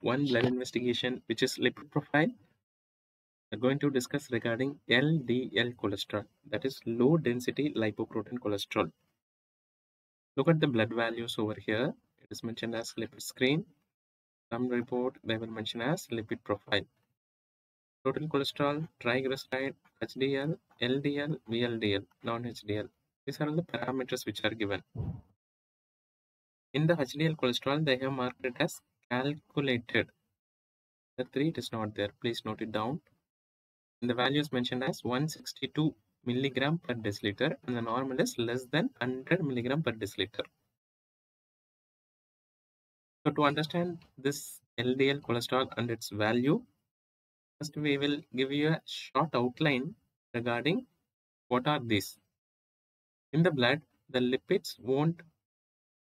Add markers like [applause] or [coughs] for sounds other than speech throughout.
one blood investigation which is lipid profile. We're uh, going to discuss regarding LDL cholesterol that is low density lipoprotein cholesterol. Look at the blood values over here. It is mentioned as lipid screen. Some report they will mention as lipid profile. Total cholesterol, triglyceride, HDL, LDL, VLDL, non-HDL. These are all the parameters which are given. In the HDL cholesterol, they have marked it as calculated. The 3 it is not there. Please note it down. And the value is mentioned as 162 milligram per deciliter and the normal is less than 100 milligram per deciliter. So to understand this LDL cholesterol and its value, first we will give you a short outline regarding what are these. In the blood, the lipids won't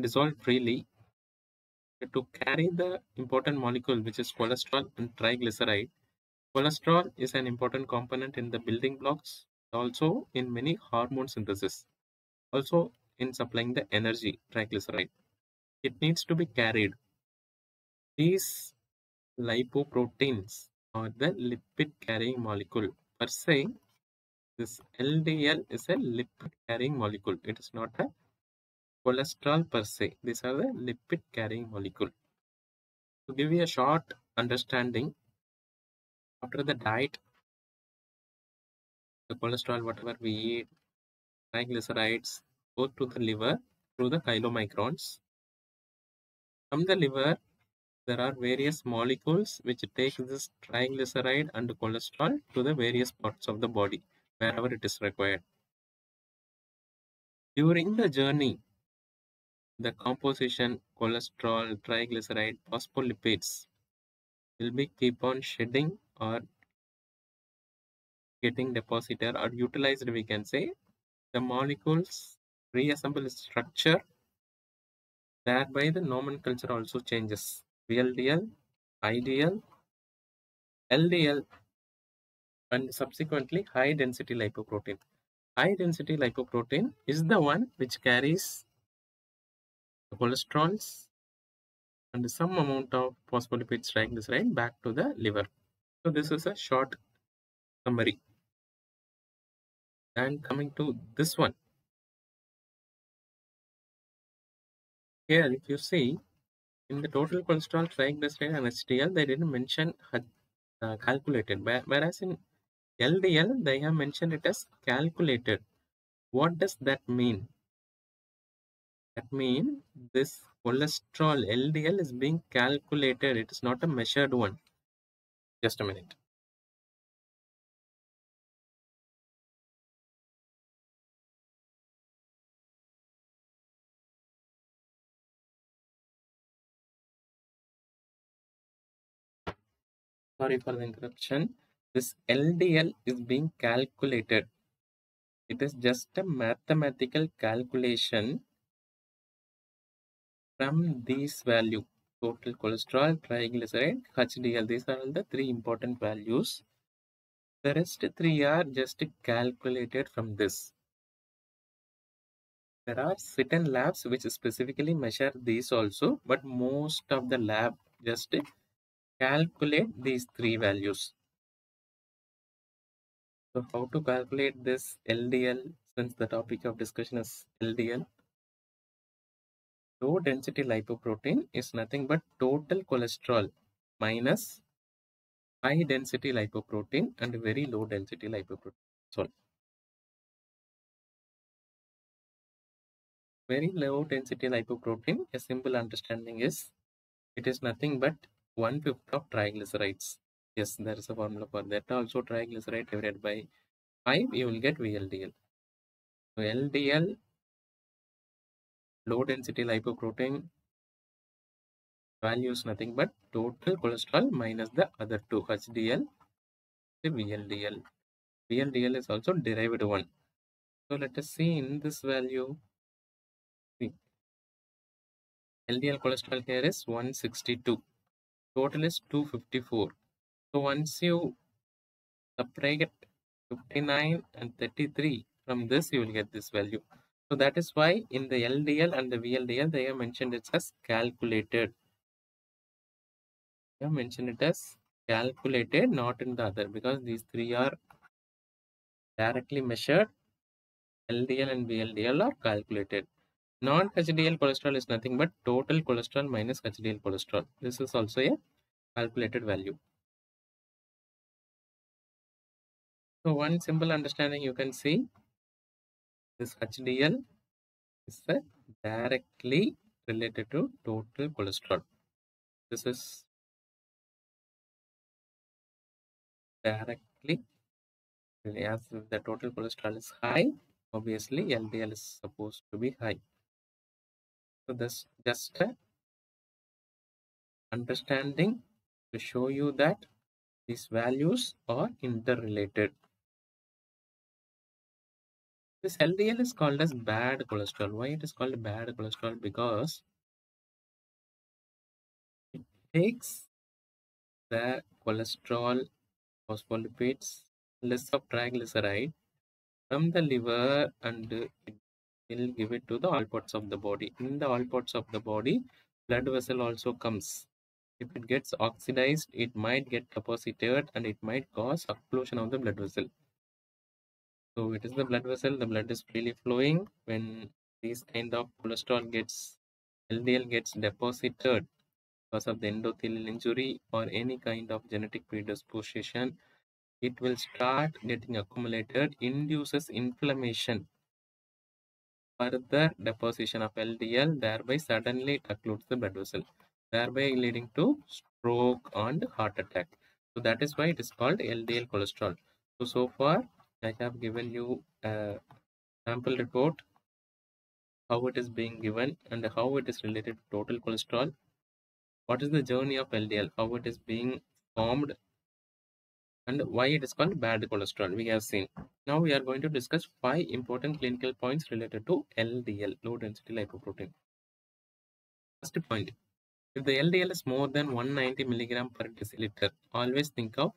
dissolve freely. To carry the important molecule which is cholesterol and triglyceride, cholesterol is an important component in the building blocks, also in many hormone synthesis, also in supplying the energy, triglyceride. It needs to be carried. These lipoproteins are the lipid carrying molecule. Per se, this LDL is a lipid carrying molecule. It is not a cholesterol per se. These are the lipid carrying molecule. To give you a short understanding, after the diet, the cholesterol, whatever we eat, triglycerides, go to the liver through the chylomicrons. From the liver, there are various molecules which take this triglyceride and cholesterol to the various parts of the body, wherever it is required. During the journey, the composition cholesterol, triglyceride, phospholipids will be keep on shedding or getting deposited or utilized we can say the molecules reassemble structure thereby the nomenclature also changes VLDL, IDL, LDL and subsequently high density lipoprotein. High density lipoprotein is the one which carries cholesterols and some amount of phospholipids triglyceride back to the liver. So this is a short summary. And coming to this one. Here if you see in the total cholesterol, triglyceride and HDL they didn't mention uh, calculated whereas in LDL they have mentioned it as calculated. What does that mean? That means this cholesterol LDL is being calculated. It is not a measured one. Just a minute. Sorry for the interruption. This LDL is being calculated. It is just a mathematical calculation from these value total cholesterol, triglyceride, HDL. These are all the three important values. The rest three are just calculated from this. There are certain labs which specifically measure these also, but most of the lab just calculate these three values. So how to calculate this LDL since the topic of discussion is LDL? Low density lipoprotein is nothing but total cholesterol minus high density lipoprotein and very low density lipoprotein. So, very low density lipoprotein, a simple understanding is it is nothing but one fifth of triglycerides. Yes, there is a formula for that. Also, triglyceride divided by 5, you will get VLDL. So, LDL low density lipoprotein value is nothing but total cholesterol minus the other two HDL the VLDL. VLDL is also derived one. So let us see in this value. LDL cholesterol here is 162. Total is 254. So once you subtract 59 and 33 from this you will get this value. So that is why in the LDL and the VLDL, they have mentioned it as calculated. They have mentioned it as calculated, not in the other, because these three are directly measured. LDL and VLDL are calculated. Non-HDL cholesterol is nothing but total cholesterol minus HDL cholesterol. This is also a calculated value. So one simple understanding you can see this HDL is directly related to total cholesterol. This is directly as the total cholesterol is high, obviously LDL is supposed to be high. So this just a understanding to show you that these values are interrelated. This LDL is called as bad cholesterol. Why it is called bad cholesterol? Because it takes the cholesterol, phospholipids, less of triglyceride from the liver and it will give it to the all parts of the body. In the all parts of the body, blood vessel also comes. If it gets oxidized, it might get deposited and it might cause occlusion of the blood vessel. So it is the blood vessel, the blood is freely flowing. When this kind of cholesterol gets, LDL gets deposited because of the endothelial injury or any kind of genetic predisposition, it will start getting accumulated, induces inflammation. Further deposition of LDL, thereby suddenly it occludes the blood vessel, thereby leading to stroke and heart attack. So that is why it is called LDL cholesterol. So, so far I have given you a sample report, how it is being given and how it is related to total cholesterol. What is the journey of LDL, how it is being formed and why it is called bad cholesterol we have seen. Now we are going to discuss five important clinical points related to LDL, low density lipoprotein. First point, if the LDL is more than 190 milligram per deciliter, always think of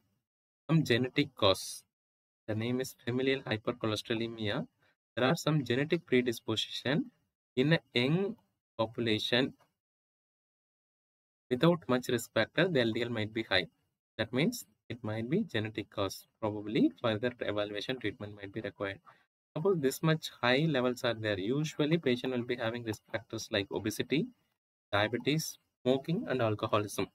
some genetic cause the name is familial hypercholesterolemia. There are some genetic predisposition in a young population without much risk factor, the LDL might be high. That means it might be genetic cause. Probably further evaluation treatment might be required. Suppose this much high levels are there. Usually patient will be having risk factors like obesity, diabetes, smoking and alcoholism.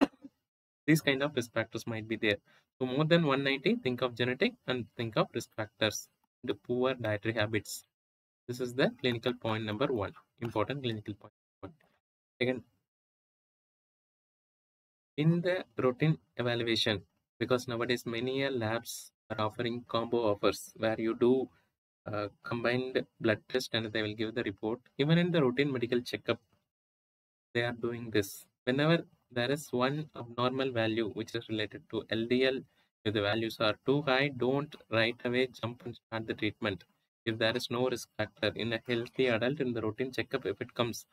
[coughs] These kind of risk factors might be there. So more than 190, think of genetic and think of risk factors. The poor dietary habits. This is the clinical point number one. Important clinical point. Again, in the routine evaluation, because nowadays many labs are offering combo offers where you do uh, combined blood test and they will give the report. Even in the routine medical checkup, they are doing this. Whenever there is one abnormal value which is related to LDL. If the values are too high, don't right away jump and start the treatment. If there is no risk factor in a healthy adult in the routine checkup, if it comes,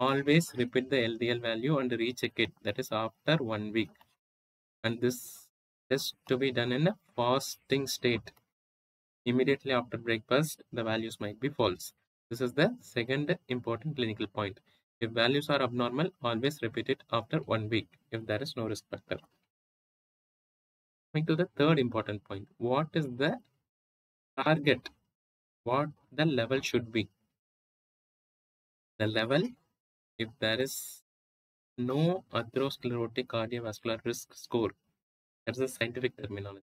always repeat the LDL value and recheck it. That is after one week. And this is to be done in a fasting state. Immediately after breakfast, the values might be false. This is the second important clinical point. If values are abnormal, always repeat it after one week if there is no risk factor. Coming to the third important point, what is the target? What the level should be? The level, if there is no atherosclerotic cardiovascular risk score, that's a scientific terminology.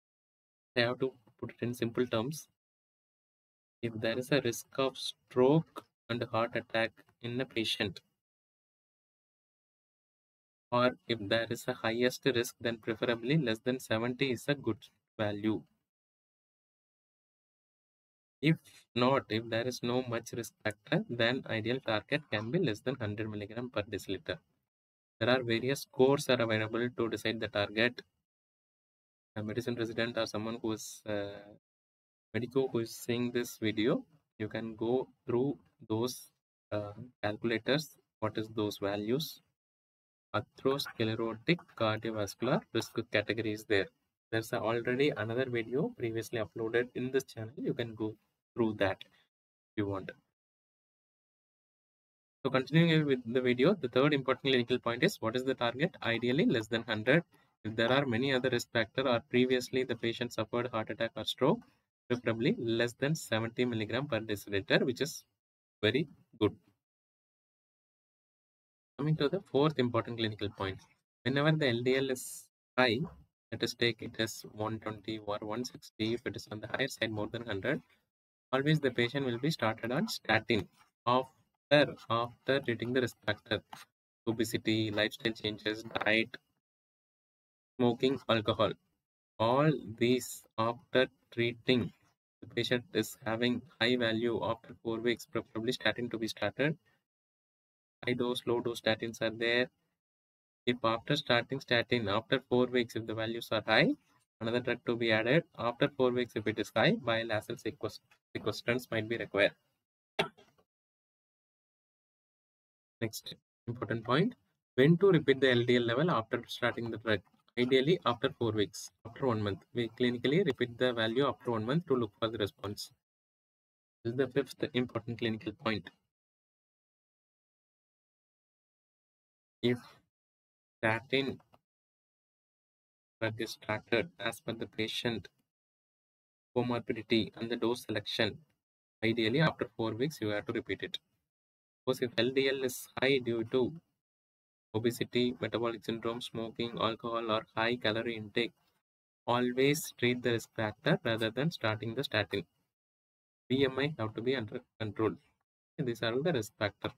I have to put it in simple terms. If there is a risk of stroke and heart attack in a patient, or if there is a highest risk then preferably less than 70 is a good value. If not if there is no much risk factor then ideal target can be less than 100 milligram per deciliter. There are various scores are available to decide the target. A medicine resident or someone who is uh, medico who is seeing this video you can go through those uh, calculators what is those values atherosclerotic cardiovascular risk category is there. There's already another video previously uploaded in this channel. You can go through that if you want. So continuing with the video, the third important clinical point is what is the target? Ideally less than 100. If there are many other risk factors or previously the patient suffered heart attack or stroke, preferably less than 70 milligram per deciliter, which is very good. Coming to the fourth important clinical point. Whenever the LDL is high, let us take it as 120 or 160. If it is on the higher side, more than 100, always the patient will be started on statin after, after treating the risk factor. Obesity, lifestyle changes, diet, smoking, alcohol. All these after treating the patient is having high value after four weeks, preferably statin to be started high dose, low dose statins are there. If after starting statin, after 4 weeks, if the values are high, another drug to be added. After 4 weeks, if it is high, bile acid sequestrants might be required. Next important point, when to repeat the LDL level after starting the drug. Ideally, after 4 weeks, after 1 month. We clinically repeat the value after 1 month to look for the response. This is the fifth important clinical point. If statin drug is started as per the patient comorbidity and the dose selection, ideally after 4 weeks you have to repeat it. Suppose if LDL is high due to obesity, metabolic syndrome, smoking, alcohol or high calorie intake, always treat the risk factor rather than starting the statin. BMI have to be under control. These are all the risk factor.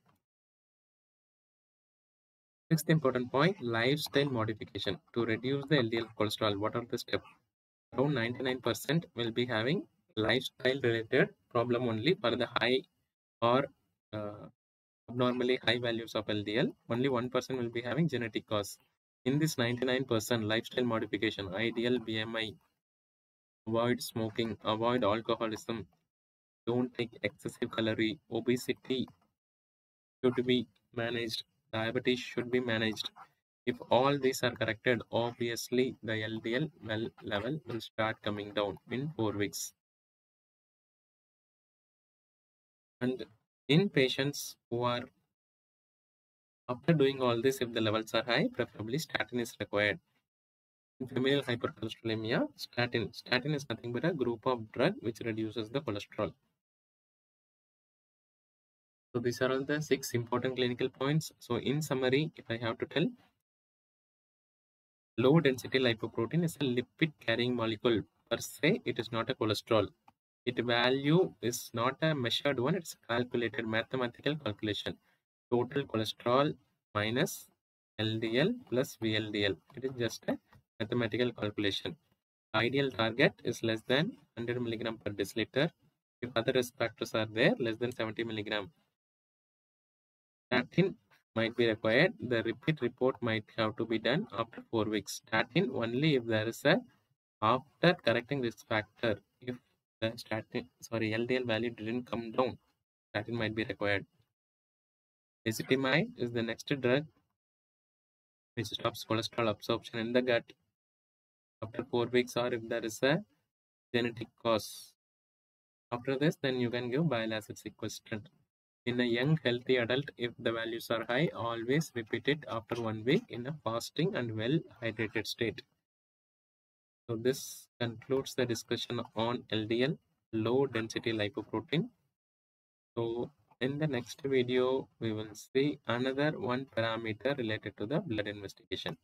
Sixth important point, lifestyle modification. To reduce the LDL cholesterol, what are the steps? Around 99% will be having lifestyle related problem only for the high or uh, abnormally high values of LDL. Only 1% will be having genetic cause. In this 99% lifestyle modification, ideal BMI, avoid smoking, avoid alcoholism, don't take excessive calorie, obesity should be managed diabetes should be managed. If all these are corrected, obviously the LDL well level will start coming down in 4 weeks. And in patients who are after doing all this, if the levels are high, preferably statin is required. In familial hypercholesterolemia, statin. Statin is nothing but a group of drug which reduces the cholesterol. So these are all the six important clinical points. So in summary, if I have to tell, low density lipoprotein is a lipid carrying molecule per se. It is not a cholesterol. Its value is not a measured one. It's a calculated mathematical calculation. Total cholesterol minus LDL plus VLDL. It is just a mathematical calculation. Ideal target is less than 100 milligram per deciliter. If other risk factors are there, less than 70 milligram Statin might be required. The repeat report might have to be done after 4 weeks. Statin only if there is a after correcting this factor. If the statin, sorry, LDL value didn't come down, statin might be required. Ezetimibe is the next drug which stops cholesterol absorption in the gut after 4 weeks or if there is a genetic cause. After this, then you can give bile acid sequestrant. In a young healthy adult, if the values are high, always repeat it after one week in a fasting and well hydrated state. So this concludes the discussion on LDL, low density lipoprotein. So in the next video, we will see another one parameter related to the blood investigation.